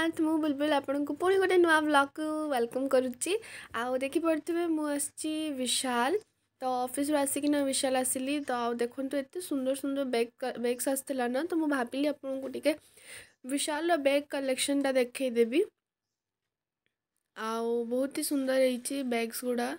आंत मु बुलबुल आपको पुणी गोटे नुआ ब्लग व्वेलकम कर करेंगे मुझे विशाल तो अफिस आसिकिना विशाल आसली तो देखो ये सुंदर सुंदर बैग बेग्स आसाला ना तो मुझे भाविली आपको टी विशाल बेग कलेक्शन टा देखेदेवी आ बहुत ही सुंदर है बैग्स गुड़ा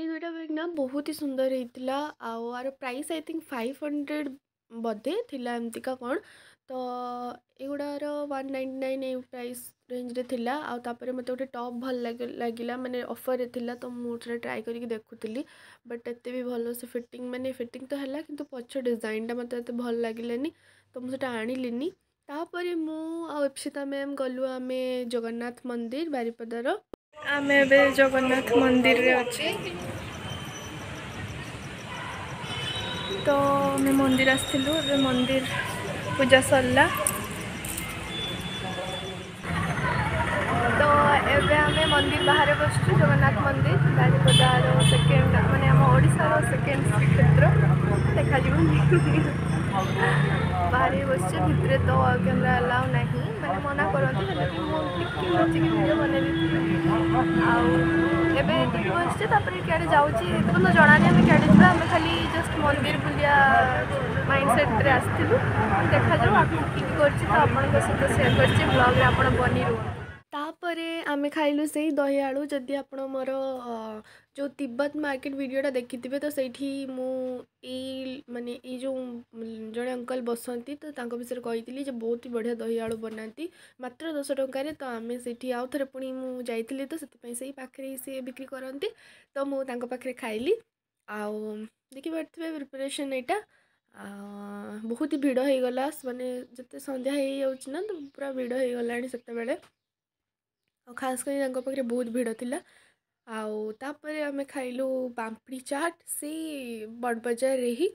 ଏଇ ଦୁଇଟା ବ୍ୟାଗ୍ ନା ବହୁତ ହି ସୁନ୍ଦର ହେଇଥିଲା ଆଉ ଆର price I think five hundred ବୋଧେ ଥିଲା ଏମିତିକା କ'ଣ ତ ଏଗୁଡ଼ାର ୱାନ୍ ନାଇଣ୍ଟି ନାଇନ୍ ଏଇ ପ୍ରାଇସ୍ ରେଞ୍ଜରେ ଥିଲା ଆଉ ତାପରେ ମୋତେ ଗୋଟେ ଟପ୍ ଭଲ ଲାଗିଲା ମାନେ ଅଫର୍ରେ ଥିଲା ତ ମୁଁ ସେଟା ଟ୍ରାଏ କରିକି ଦେଖୁଥିଲି ବଟ୍ ଏତେ ବି ଭଲ ସେ ଫିଟିଂ ମାନେ ଫିଟିଂ ତ ହେଲା କିନ୍ତୁ ପଛ ଡିଜାଇନ୍ଟା ମୋତେ ଏତେ ଭଲ ଲାଗିଲାନି ତ ମୁଁ ସେଟା ଆଣିଲିନି ତାପରେ ମୁଁ ଆଉ ଇପ୍ସିତା ମ୍ୟାମ୍ ଗଲୁ ଆମେ ଜଗନ୍ନାଥ ମନ୍ଦିର ବାରିପଦାର ଆମେ ଏବେ ଜଗନ୍ନାଥ ମନ୍ଦିରରେ ଅଛି ତ ଆମେ ମନ୍ଦିର ଆସିଥିଲୁ ଏବେ ମନ୍ଦିର ପୂଜା ସରିଲା ତ ଏବେ ଆମେ ମନ୍ଦିର ବାହାରେ ବସିଛୁ ଜଗନ୍ନାଥ ମନ୍ଦିର ବାରିପଦାର ସେକେଣ୍ଡ ମାନେ ଆମ ଓଡ଼ିଶାର ସେକେଣ୍ଡ ଶ୍ରୀକ୍ଷେତ୍ର ଦେଖାଯିବନି ବାହାରିକି ବସିଛି ଭିତରେ ତ କ୍ୟାମେରା ଆଲାଉ ନାହିଁ ମାନେ ମନା କରନ୍ତି ହେଲେ ବି ମୁଁ ଟିକେ ବସିକି ଭିଡ଼ିଓ ବନେଇ ଦେଇଥିଲି ଆଉ ଏବେ ଟିକେ ବସିଛି ତାପରେ କ୍ୟାଡ଼େ ଯାଉଛି ଏପର୍ଯ୍ୟନ୍ତ ଜଣାନି ଆମେ କ୍ୟାଡ଼େ ଯିବା ଆମେ ଖାଲି ଜଷ୍ଟ ମନ୍ଦିର ବୁଲିବା ମାଇଣ୍ଡ ସେଟ୍ରେ ଆସିଥିଲୁ ଦେଖାଯାଉ ଆପଣ କି କରୁଛି ତ ଆପଣଙ୍କ ସହିତ ସେୟାର କରିଛି ବ୍ଲଗ୍ରେ ଆପଣ ବନି ରୁହନ୍ତୁ तापर आम खाइल से दही आलू जदि आप मोर जो तिब्बत मार्केट भिडटा देखी थे तो सही मु मानने जो जन अंकल बसंती तो विषय कही बहुत ही बढ़िया दही आलु बनाती मात्र दस टकर तो आम से आउ थे पुणी मुझे तो से पाखे सी बिक्री करती तो मुझे खाइली आ देख पारे प्रिपेरेसन यहाँ बहुत ही भिड़ होगला मानते जिते सन्ध्या तो पूरा भिड़ होगला से खास कर बहुत भिड़ा आपर आम खाइलु बांपड़ी चाट से बड़ बजार ही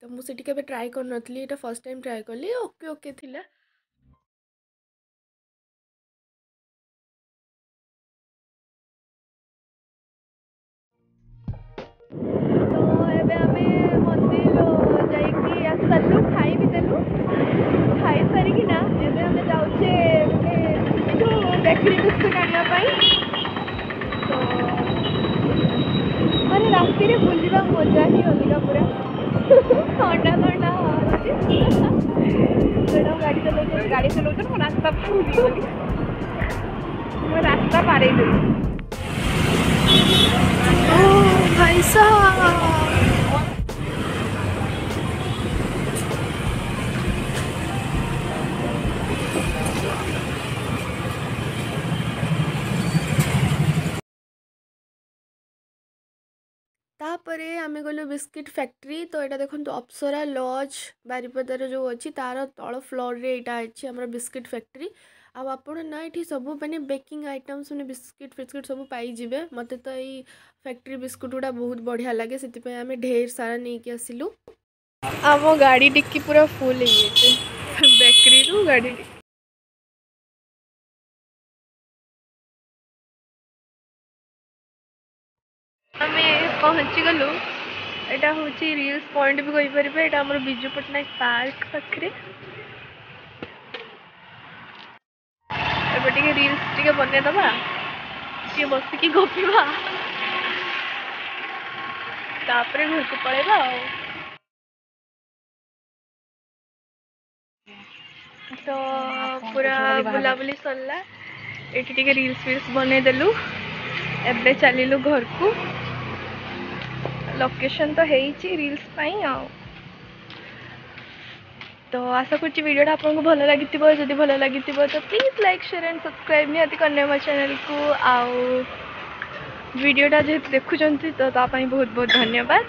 तो मुझे कभी ट्राए कर नी एटा फर्स्ट टाइम ट्राए कली ओके ओके थिला तो ये मंदिर जा ବ୍ୟାଟେରୀ ଆଣିବା ପାଇଁ ତ ମାନେ ରାତିରେ ବୁଲିବା ମଜା ହିଁ ଅଧିକା ପୁରା ଥଣ୍ଡା ଥଣ୍ଡା ମ୍ୟାଡ଼ାମ୍ ଗାଡ଼ି ଚଲାଉଛନ୍ତି ଗାଡ଼ି ଚଲାଉଛନ୍ତି ମୁଁ ରାସ୍ତା ଭୁଲିଗଲି ମୁଁ ରାସ୍ତା ପାରେଇ ଦେଲି ଭାଇ ସାହ तापर आम गल बिस्किट फैक्ट्री तो यहाँ देखो अप्सरा लज बारिपदार जो अच्छी तार तल फ्लोर में यहाँ अच्छी आम बिस्किट फैक्ट्री आपड़ ना ये सब मैंने बेकिंग आइटम्स मैंने बिस्किट फिस्किट सब पाई मत तो ये फैक्ट्री बिस्कुट गुड़ा बहुत बढ़िया लगे से आम ढेर सारा नहीं कि आसलू आम गाड़ी डिक्की पूरा फुल बेकरी गाड़ी ପହଞ୍ଚିଗଲୁ ଏଇଟା ହେଉଛି ରିଲ୍ସ ପଏଣ୍ଟ ବି କହିପାରିବେ ଏଇଟା ଆମର ବିଜୁ ପଟ୍ଟନାୟକ ପାର୍କ ପାଖରେ ଏବେ ଟିକେ ରିଲ୍ସ ଟିକେ ବନେଇଦେବା ଟିକେ ବସିକି ଗପିବା ତାପରେ ଘରକୁ ପଳେଇବା ଆଉ ତ ପୁରା ବୁଲାବୁଲି ସରିଲା ଏଠି ଟିକେ ରିଲ୍ସ ଫିଲ୍ସ ବନେଇଦେଲୁ ଏବେ ଚାଲିଲୁ ଘରକୁ লোকেশন তো হয়েছি রিলস পাই আও তো আশা করছি ভিডিওটা আপনার ভালো লাগিথিব যদি ভালো লাগিথিব তো please like share and subscribe নিহতি করনে মো চ্যানেলকু আও ভিডিওটা যেহেতু দেখুছেন তো তা পাই বহুত বহুত ধন্যবাদ